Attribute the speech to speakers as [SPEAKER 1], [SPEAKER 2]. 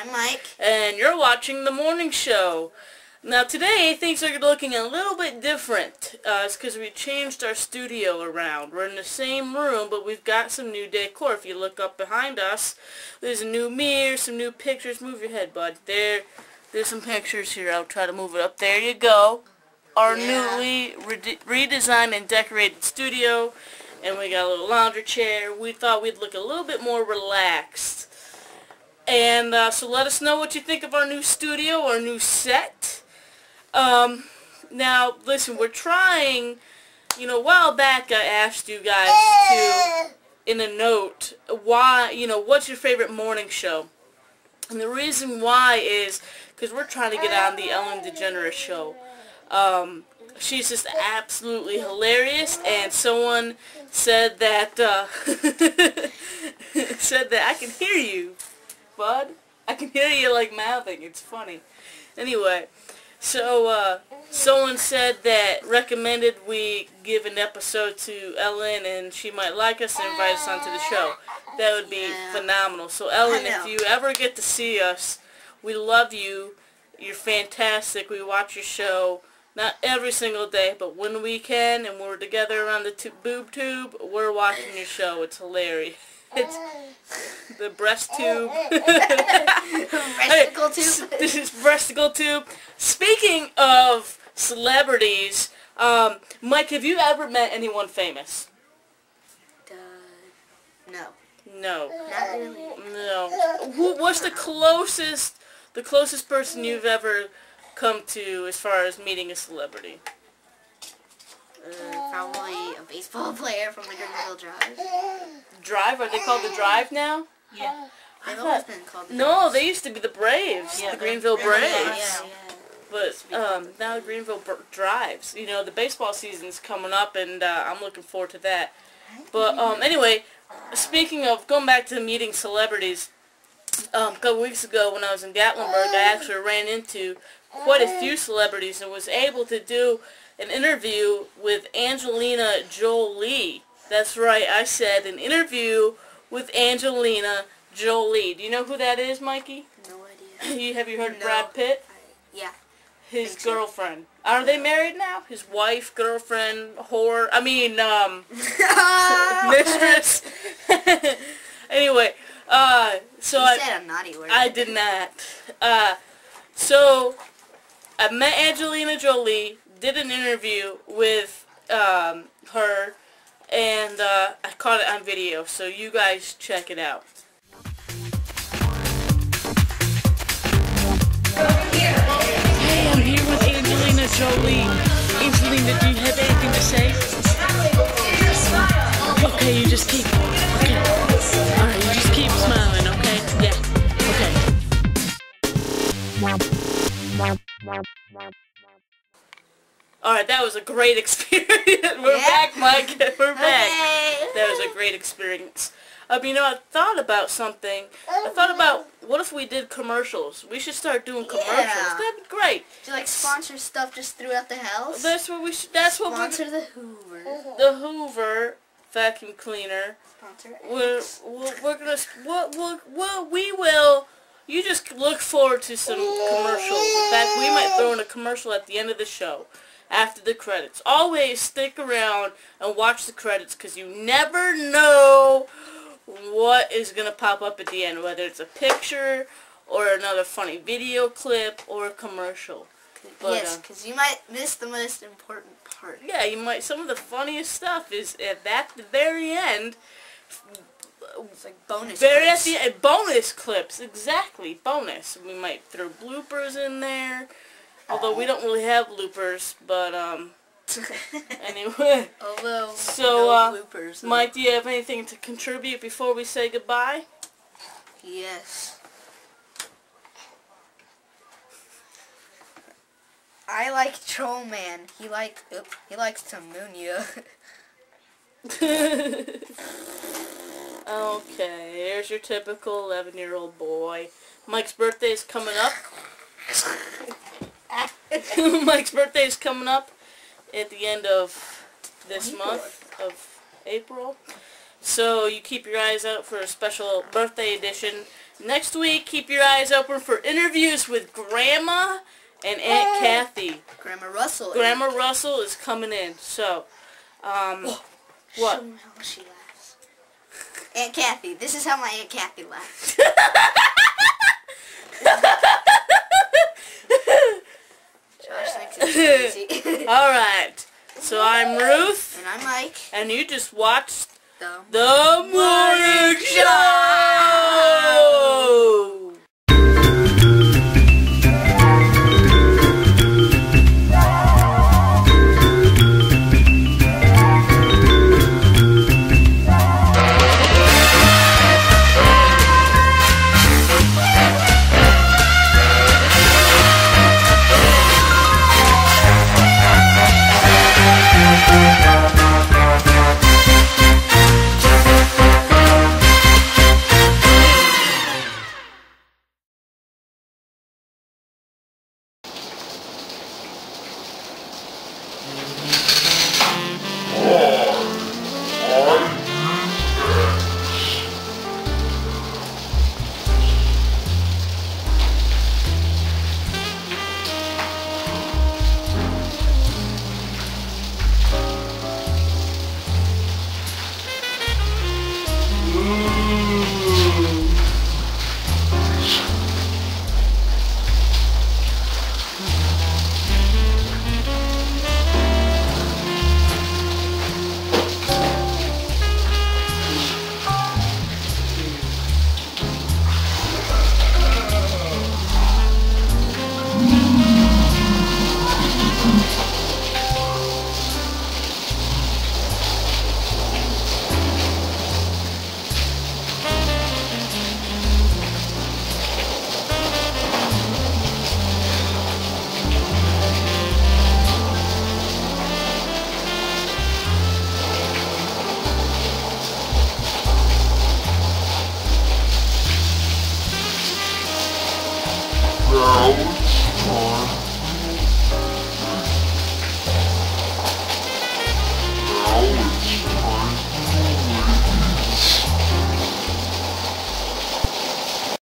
[SPEAKER 1] I'm
[SPEAKER 2] Mike.
[SPEAKER 1] And you're watching The Morning Show. Now today things are looking a little bit different. Uh, it's because we changed our studio around. We're in the same room, but we've got some new decor. If you look up behind us, there's a new mirror, some new pictures. Move your head, bud. There, there's some pictures here. I'll try to move it up. There you go. Our
[SPEAKER 2] Yeah.
[SPEAKER 1] newly re redesigned and decorated studio. And we got a little laundry chair. We thought we'd look a little bit more relaxed. And uh, so let us know what you think of our new studio, our new set. Um, now, listen, we're trying, you know, a while back I asked you guys to, in a note, why, you know, what's your favorite morning show? And the reason why is because we're trying to get on the Ellen DeGeneres show. Um, she's just absolutely hilarious, and someone said that, uh, said that I can hear you, bud. I can hear you like mouthing. It's funny. Anyway, so uh, someone said that recommended we give an episode to Ellen, and she might like us and invite us onto the show. That would be
[SPEAKER 2] Yeah.
[SPEAKER 1] phenomenal. So Ellen, if you ever get to see us, we love you. You're fantastic. We watch your show. Not every single day, but when we can and we're together around the boob tube, we're watching your show. It's hilarious. It's the breast tube.
[SPEAKER 2] Resticle tube.
[SPEAKER 1] This is breasticle tube. Speaking of celebrities, um, Mike, have you ever met anyone famous?
[SPEAKER 2] Uh, no.
[SPEAKER 1] No.
[SPEAKER 2] Not really.
[SPEAKER 1] No. Who, what's the closest, the closest person you've ever come to as far as meeting a celebrity?
[SPEAKER 2] Uh, probably a baseball player from the Greenville Drive.
[SPEAKER 1] Drive? Are they called the Drive now?
[SPEAKER 2] Yeah.
[SPEAKER 1] I
[SPEAKER 2] They've always been called the
[SPEAKER 1] No,
[SPEAKER 2] Drives.
[SPEAKER 1] they used to be the Braves,
[SPEAKER 2] Yeah,
[SPEAKER 1] the
[SPEAKER 2] the
[SPEAKER 1] Greenville
[SPEAKER 2] Greenville
[SPEAKER 1] Braves.
[SPEAKER 2] Braves. Yeah,
[SPEAKER 1] But um, now Greenville br- drives. You know, the baseball season's coming up, and uh, I'm looking forward to that. But um, anyway, speaking of going back to meeting celebrities, um, a couple weeks ago when I was in Gatlinburg, I actually ran into quite a few celebrities and was able to do an interview with Angelina Jolie. That's right, I said an interview with Angelina Jolie. Do you know who that is, Mikey?
[SPEAKER 2] No idea.
[SPEAKER 1] You have you heard of
[SPEAKER 2] No.
[SPEAKER 1] Brad Pitt?
[SPEAKER 2] Yeah.
[SPEAKER 1] His
[SPEAKER 2] so.
[SPEAKER 1] girlfriend. Are they married now? His wife, girlfriend, whore. I mean, um, mistress. anyway, uh, so
[SPEAKER 2] you
[SPEAKER 1] I,
[SPEAKER 2] said a naughty word.
[SPEAKER 1] I did not. Uh, so I met Angelina Jolie, did an interview with um, her, and uh, I caught it on video. So you guys check it out. Hey, I'm here with Angelina Jolie. Angelina, do you have anything to say? Okay, you just keep. Okay. Alright, you just keep smiling, okay? Yeah. Okay. Alright, that was a great experience. We're
[SPEAKER 2] Yeah.
[SPEAKER 1] back, Mike. We're back.
[SPEAKER 2] Okay.
[SPEAKER 1] That was a great experience. Um, you know, I thought about something. I thought about what if we did commercials? We should start doing commercials.
[SPEAKER 2] Yeah.
[SPEAKER 1] That'd be great.
[SPEAKER 2] Do you like sponsor stuff just throughout the house?
[SPEAKER 1] That's what we should. That's what we're.
[SPEAKER 2] sponsor the Hoover.
[SPEAKER 1] The Hoover vacuum cleaner.
[SPEAKER 2] Sponsor.
[SPEAKER 1] We're we're, we're gonna we'll, we'll, we'll, we will. You just look forward to some commercials. In fact, we might throw in a commercial at the end of the show, after the credits. Always stick around and watch the credits because you never know what is gonna pop up at the end, whether it's a picture or another funny video clip or a commercial. But,
[SPEAKER 2] yes,
[SPEAKER 1] uh,
[SPEAKER 2] because you might miss the most important part.
[SPEAKER 1] Yeah, you might. Some of the funniest stuff is at that the very end.
[SPEAKER 2] It's like bonus.
[SPEAKER 1] Very at the end, bonus clips, exactly, bonus. We might throw bloopers in there, although we don't really have loopers, but um, anyway.
[SPEAKER 2] Although
[SPEAKER 1] So,
[SPEAKER 2] no
[SPEAKER 1] uh,
[SPEAKER 2] bloopers.
[SPEAKER 1] Mike, do you have anything to contribute before we say goodbye?
[SPEAKER 2] Yes. I like Troll Man. He like oop, he likes to moon you.
[SPEAKER 1] okay, here's your typical 11-year-old boy. Mike's birthday is coming up. Mike's birthday is coming up at the end of this month of April. So you keep your eyes out for a special birthday edition. Next week, keep your eyes open for interviews with Grandma and Aunt
[SPEAKER 2] Hey.
[SPEAKER 1] Kathy.
[SPEAKER 2] Grandma Russell.
[SPEAKER 1] Grandma Russell is coming in. So, um, what?
[SPEAKER 2] Show 'em she laughs. Aunt Kathy. This is how my Aunt Kathy laughs.
[SPEAKER 1] Alright. So I'm Ruth.
[SPEAKER 2] And I'm Mike.
[SPEAKER 1] And you just watched
[SPEAKER 2] The,
[SPEAKER 1] the Morning, Morning Show! Show! Girl, it's time.